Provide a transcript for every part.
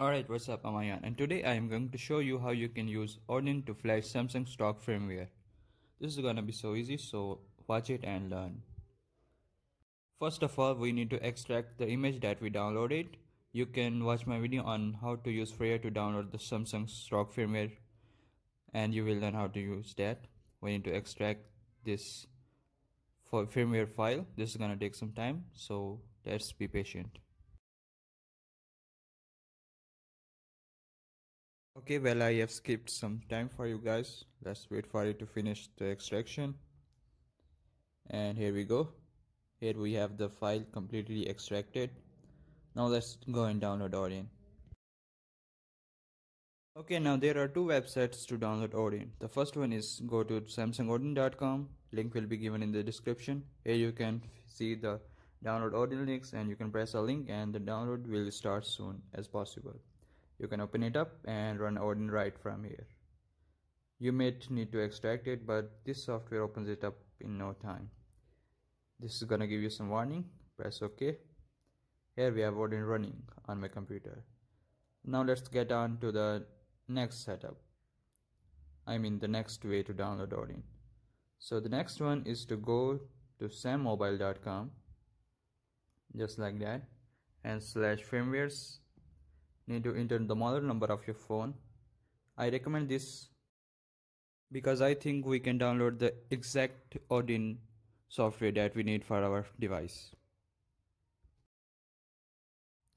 Alright, what's up, I'm and today I am going to show you how you can use Odin to flash Samsung stock firmware. This is gonna be so easy, so watch it and learn. First of all, we need to extract the image that we downloaded. You can watch my video on how to use Frija to download the Samsung stock firmware and you will learn how to use that. We need to extract this firmware file. This is gonna take some time, so let's be patient. Okay, well I have skipped some time for you guys. Let's wait for it to finish the extraction. And here we go. Here we have the file completely extracted. Now let's go and download Odin. Okay, now there are two websites to download Odin. The first one is go to samsungodin.com. Link will be given in the description. Here you can see the download Odin links and you can press a link and the download will start soon as possible. You can open it up and run Odin right from here. You may need to extract it, but this software opens it up in no time. This is gonna give you some warning. Press OK. Here we have Odin running on my computer. Now let's get on to the next setup. I mean the next way to download Odin. So the next one is to go to sammobile.com just like that and slash firmwares need to enter the model number of your phone. I recommend this because I think we can download the exact Odin software that we need for our device.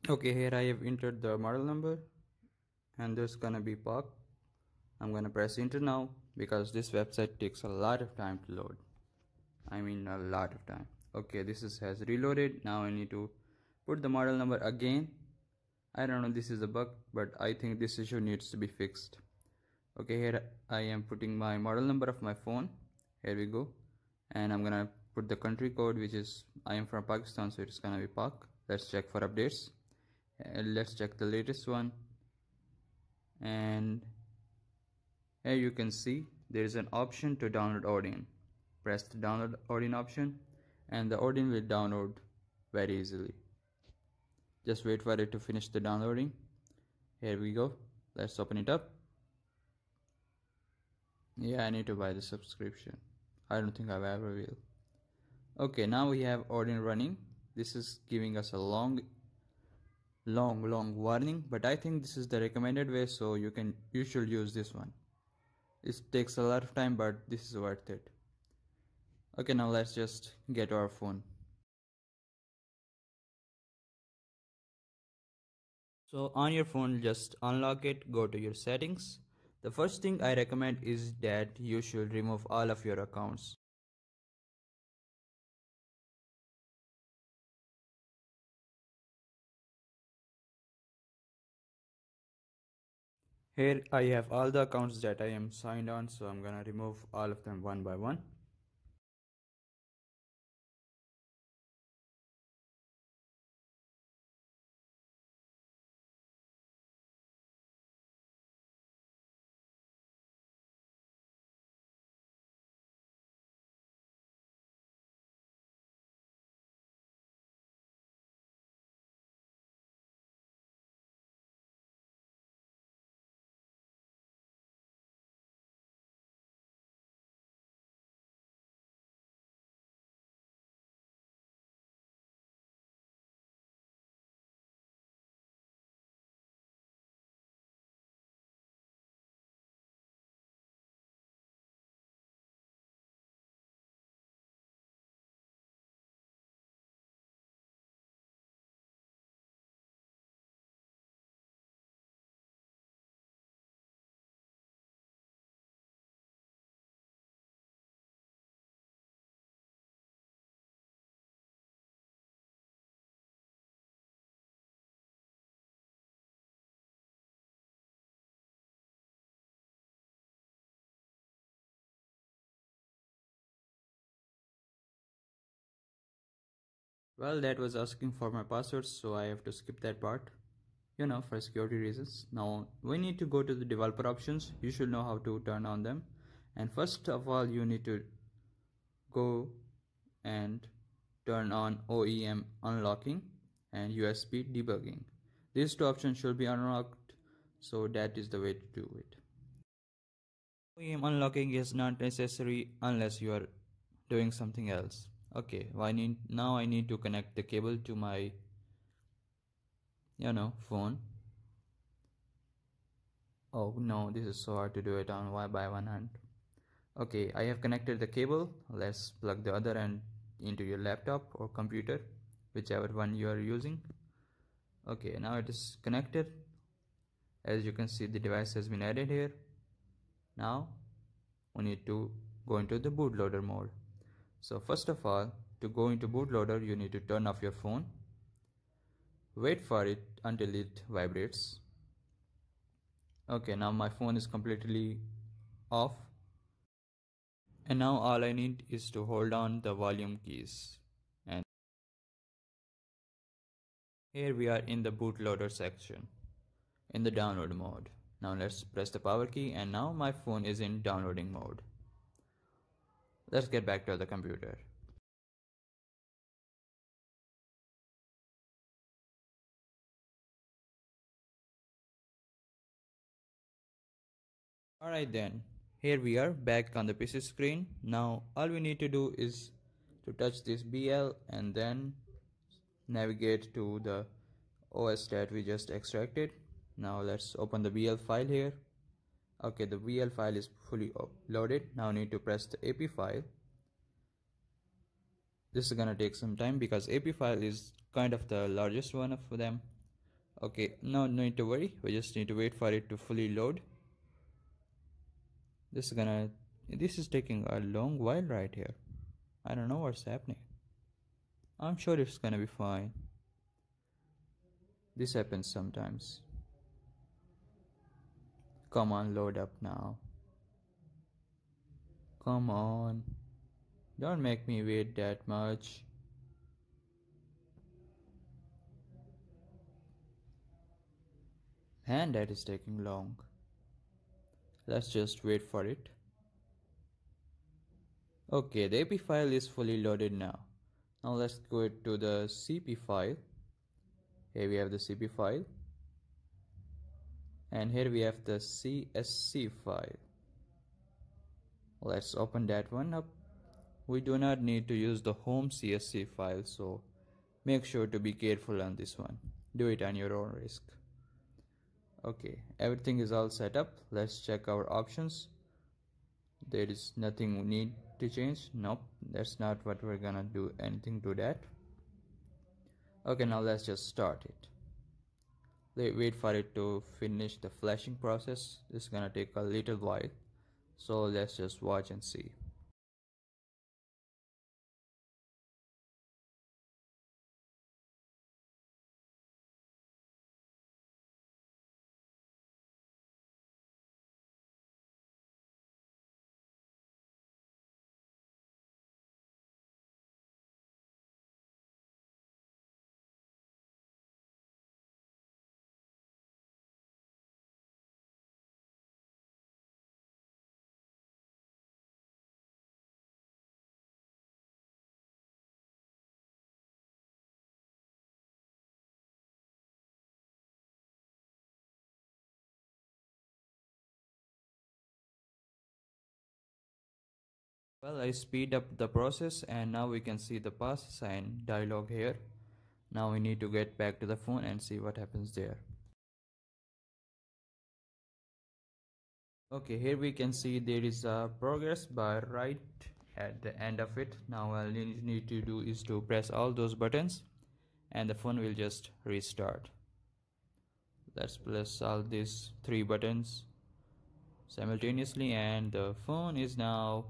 Okay, here I have entered the model number and there's gonna be POC. I'm gonna press enter now because this website takes a lot of time to load. I mean a lot of time. Okay, this is has reloaded. Now I need to put the model number again I don't know this is a bug but I think this issue needs to be fixed. Okay here I am putting my model number of my phone. Here we go. And I'm gonna put the country code which is I am from Pakistan so it's gonna be Pak. Let's check for updates. And let's check the latest one. And here you can see there is an option to download Odin. Press the download Odin option and the Odin will download very easily just wait for it to finish the downloading. Here we go. Let's open it up. Yeah I need to buy the subscription. I don't think I ever will. Okay now we have Odin running. This is giving us a long long long warning but I think this is the recommended way so you can you should use this one. It takes a lot of time but this is worth it. Okay now let's just get our phone So on your phone, just unlock it, go to your settings. The first thing I recommend is that you should remove all of your accounts. Here I have all the accounts that I am signed on so I'm gonna remove all of them one by one. Well, that was asking for my password, so I have to skip that part. You know, for security reasons. Now, we need to go to the developer options. You should know how to turn on them. And first of all, you need to go and turn on OEM unlocking and USB debugging. these two options should be unlocked so that is the way to do it OEM unlocking is not necessary unless you are doing something else okay well, I need now I need to connect the cable to my you know phone. Oh no this is so hard to do it on why by one hand. Okay I have connected the cable. Let's plug the other end into your laptop or computer whichever one you are using. Okay now it is connected. As you can see the device has been added here. Now we need to go into the bootloader mode so first of all to go into bootloader you need to turn off your phone. Wait for it until it vibrates. Okay now my phone is completely off. And now all I need is to hold on the volume keys. And here we are in the bootloader section in the download mode. Now let's press the power key and now my phone is in downloading mode let's get back to the computer Alright then, here we are back on the PC screen. Now all we need to do is to touch this BL and then navigate to the OS that we just extracted. Now let's open the BL file here. Okay, the BL file is fully loaded. Now I need to press the AP file. This is gonna take some time because AP file is kind of the largest one of them. Okay, no, no need to worry. We just need to wait for it to fully load this is gonna this is taking a long while right here I don't know what's happening I'm sure it's gonna be fine this happens sometimes come on load up now. Come on. Don't make me wait that much. And that is taking long. Let's just wait for it. Okay the AP file is fully loaded now. Now let's go to the CP file. Here we have the CP file and here we have the CSC file. Let's open that one up. We do not need to use the home CSC file so make sure to be careful on this one. Do it on your own risk. Okay everything is all set up. Let's check our options. There is nothing we need to change. Nope that's not what we're gonna do anything to that. Okay now let's just start it wait for it to finish the flashing process. It's gonna take a little while. So let's just watch and see Well, I speed up the process and now we can see the pass sign dialog here. Now we need to get back to the phone and see what happens there. Okay, here we can see there is a progress bar right at the end of it. Now all you need to do is to press all those buttons and the phone will just restart. Let's press all these three buttons simultaneously and the phone is now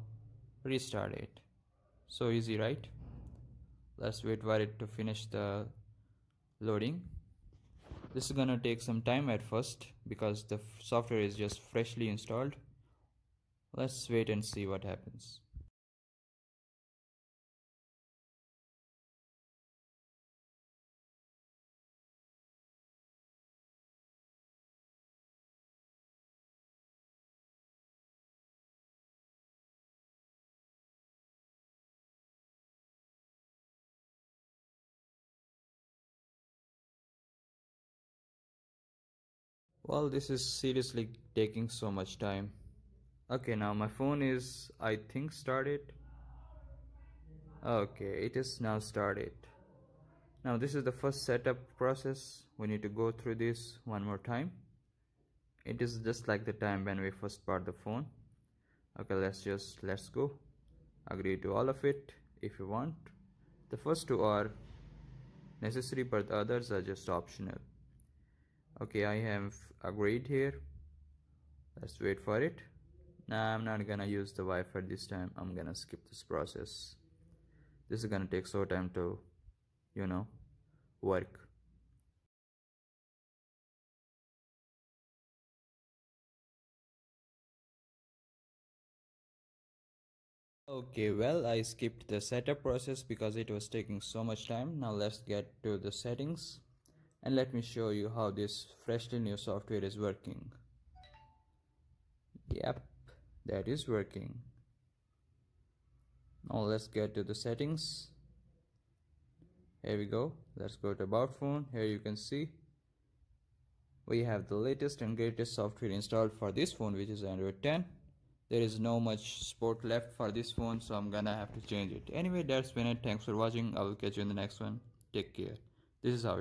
restart it. So easy right? Let's wait for it to finish the loading. This is gonna take some time at first because the software is just freshly installed. Let's wait and see what happens well this is seriously taking so much time. Okay now my phone is I think started. Okay it is now started. Now this is the first setup process. We need to go through this one more time. It is just like the time when we first bought the phone. Okay let's just let's go. Agree to all of it if you want. The first two are necessary but the others are just optional okay I have agreed here. Let's wait for it. Now I'm not gonna use the Wi-Fi this time. I'm gonna skip this process. This is gonna take so time to you know work. Okay well I skipped the setup process because it was taking so much time. Now let's get to the settings and let me show you how this freshly new software is working. Yep that is working. Now let's get to the settings. Here we go. Let's go to about phone. Here you can see we have the latest and greatest software installed for this phone which is android 10 there is no much support left for this phone so i'm gonna have to change it. Anyway that's been it. Thanks for watching. I will catch you in the next one. Take care. This is how it